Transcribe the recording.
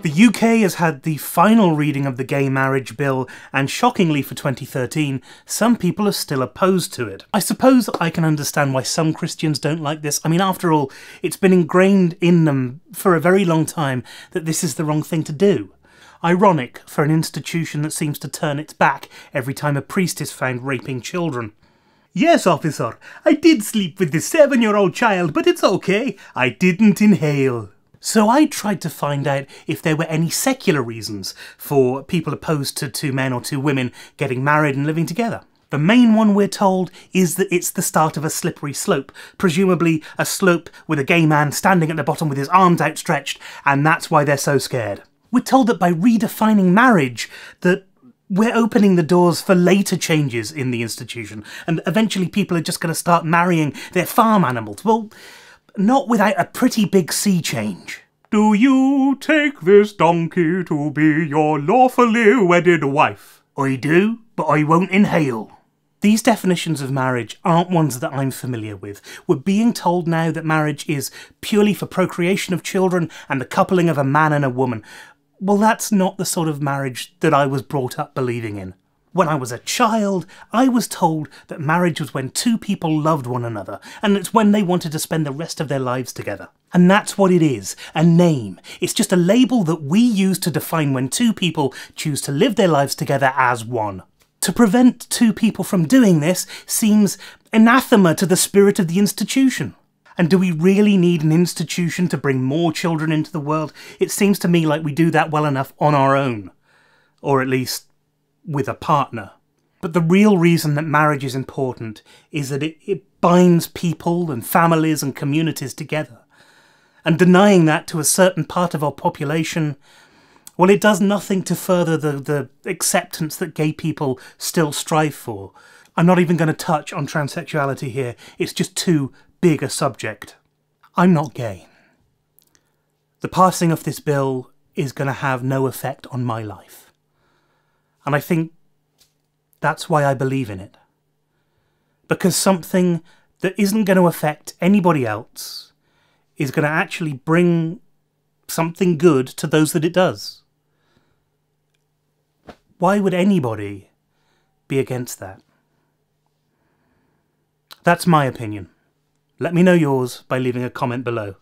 The UK has had the final reading of the gay marriage bill, and shockingly for 2013, some people are still opposed to it. I suppose I can understand why some Christians don't like this. I mean, after all, it's been ingrained in them for a very long time that this is the wrong thing to do. Ironic for an institution that seems to turn its back every time a priest is found raping children. Yes, officer, I did sleep with the seven year old child, but it's okay. I didn't inhale. So I tried to find out if there were any secular reasons for people opposed to two men or two women getting married and living together. The main one, we're told, is that it's the start of a slippery slope, presumably a slope with a gay man standing at the bottom with his arms outstretched, and that's why they're so scared. We're told that by redefining marriage, that we're opening the doors for later changes in the institution, and eventually people are just going to start marrying their farm animals. Well, not without a pretty big sea change. Do you take this donkey to be your lawfully wedded wife? I do, but I won't inhale. These definitions of marriage aren't ones that I'm familiar with. We're being told now that marriage is purely for procreation of children and the coupling of a man and a woman. Well, that's not the sort of marriage that I was brought up believing in. When I was a child, I was told that marriage was when two people loved one another, and it's when they wanted to spend the rest of their lives together. And that's what it is a name. It's just a label that we use to define when two people choose to live their lives together as one. To prevent two people from doing this seems anathema to the spirit of the institution. And do we really need an institution to bring more children into the world? It seems to me like we do that well enough on our own. Or at least with a partner. But the real reason that marriage is important is that it, it binds people and families and communities together. And denying that to a certain part of our population, well, it does nothing to further the, the acceptance that gay people still strive for. I'm not even going to touch on transsexuality here, it's just too big a subject. I'm not gay. The passing of this bill is going to have no effect on my life. And I think that's why I believe in it. Because something that isn't going to affect anybody else is going to actually bring something good to those that it does. Why would anybody be against that? That's my opinion. Let me know yours by leaving a comment below.